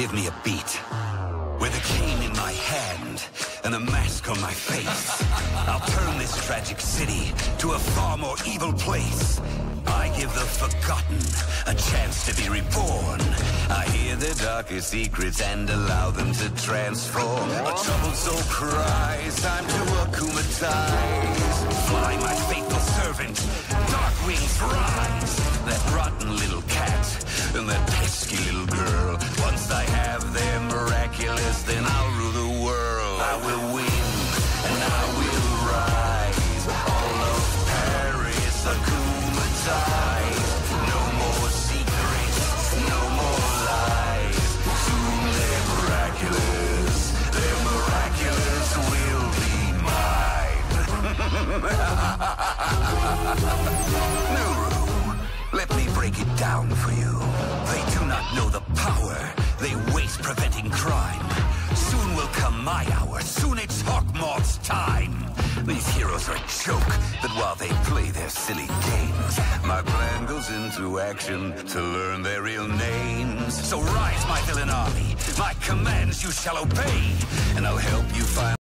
Give me a beat. With a cane in my hand and a mask on my face, I'll turn this tragic city to a far more evil place. I give the forgotten a chance to be reborn. I hear their darkest secrets and allow them to transform. A troubled soul cries, time to akumatize. Fly, my faithful servant, dark wings rise. That rotten little cat and that and I will rise. All of Paris. No more secrets, no more lies. Soon their miraculous, miraculous will be mine. Nooroo, let me break it down for you. They do not know the power they waste preventing crime. Soon will come it's Hawkmoth's time. These heroes are a joke, but while they play their silly games, my plan goes into action to learn their real names. So rise, my villain army, my commands you shall obey, and I'll help you find.